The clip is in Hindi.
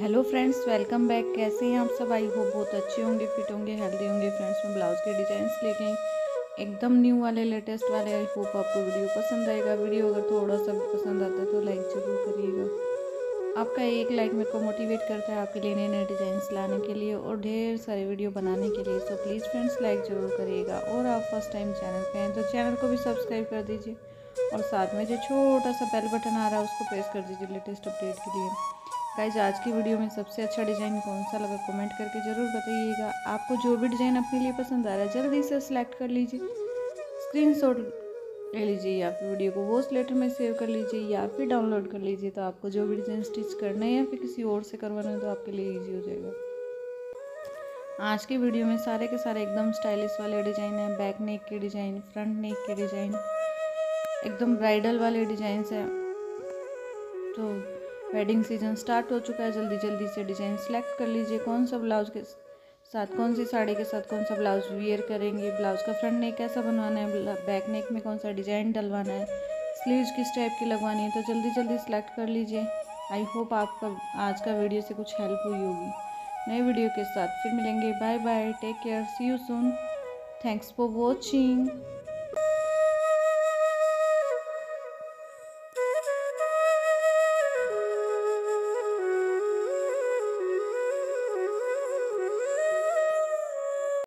Hello friends, welcome back. कैसे हैं आप सब? आई होप बहुत अच्छे होंगे, फिट होंगे, हेल्दी होंगे। फ्रेंड्स, मैं ब्लाउज़ के डिज़ाइंस लेके एकदम न्यू वाले, लेटेस्ट वाले। आई होप आपको वीडियो पसंद आएगा। वीडियो अगर थोड़ा सा भी पसंद आता है तो लाइक ज़रूर करिएगा। आपका एक लाइक मेरे को मोटिवेट करता है आपके लिए नए नए डिज़ाइंस लाने के लिए और ढेर सारे वीडियो बनाने के लिए। सो प्लीज़ फ्रेंड्स लाइक ज़रूर करिएगा। और आप फ़र्स्ट टाइम चैनल पर हैं तो चैनल को भी सब्सक्राइब कर दीजिए। और साथ में जो छोटा सा बेल बटन आ रहा है, उसको प्रेस कर दीजिए लेटेस्ट अपडेट के लिए। गाइज़ आज की वीडियो में सबसे अच्छा डिज़ाइन कौन सा लगा? कमेंट करके ज़रूर बताइएगा। आपको जो भी डिज़ाइन अपने लिए पसंद आ रहा है, जल्दी से सिलेक्ट कर लीजिए। स्क्रीनशॉट ले लीजिए या फिर वीडियो को वॉच लेटर में सेव कर लीजिए या फिर डाउनलोड कर लीजिए। तो आपको जो भी डिज़ाइन स्टिच करना है या फिर किसी और से करवाना है तो आपके लिए ईजी हो जाएगा। आज की वीडियो में सारे के सारे एकदम स्टाइलिश वाले डिज़ाइन हैं। बैक नेक के डिज़ाइन फ्रंट नेक के डिज़ाइन एकदम ब्राइडल वाले डिज़ाइंस हैं। तो वेडिंग सीज़न स्टार्ट हो चुका है। जल्दी जल्दी से डिज़ाइन सेलेक्ट कर लीजिए। कौन सा ब्लाउज के साथ, कौन सी साड़ी के साथ कौन सा ब्लाउज वियर करेंगे? ब्लाउज का फ्रंट नेक कैसा बनवाना है? बैक नेक में कौन सा डिज़ाइन डलवाना है? स्लीव्स किस टाइप की लगवानी है? तो जल्दी जल्दी सेलेक्ट कर लीजिए। आई होप आपका, आज का वीडियो से कुछ हेल्प हुई होगी। नए वीडियो के साथ फिर मिलेंगे। Bye bye, take care, see you soon. Thanks for watching.